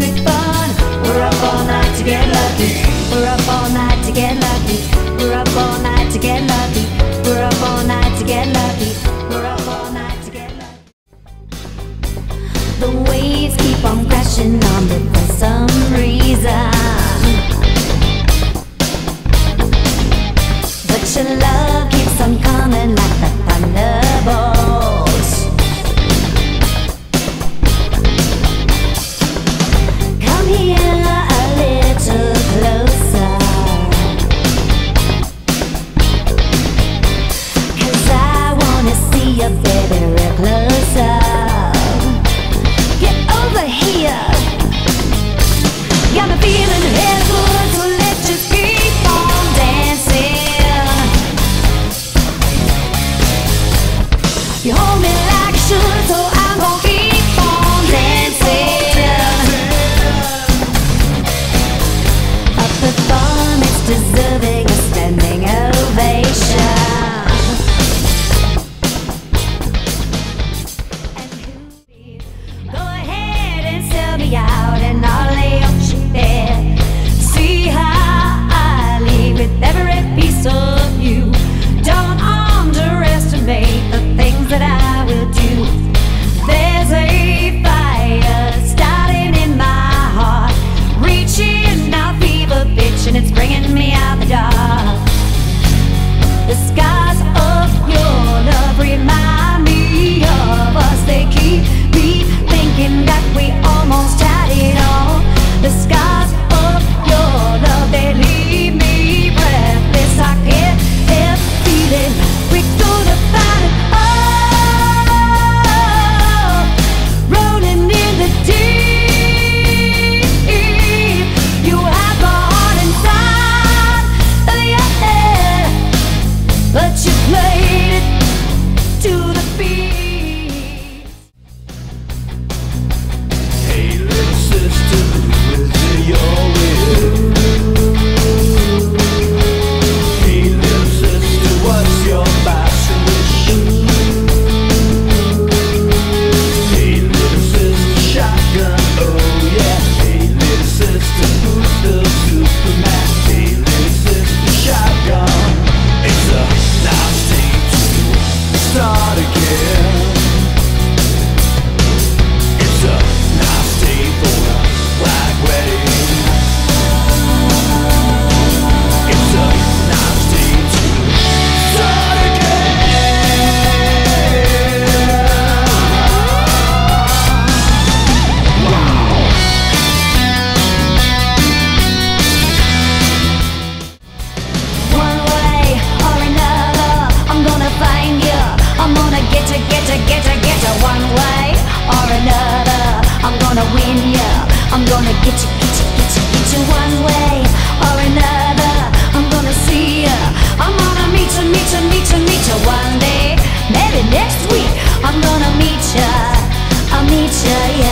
perfect fun. We're up all night to get lucky. We're up should gonna get you, get you, get you, get you one way or another. I'm gonna see ya. I'm gonna meet ya, meet ya, meet ya, meet ya one day. Maybe next week I'm gonna meet ya. I'll meet ya, yeah.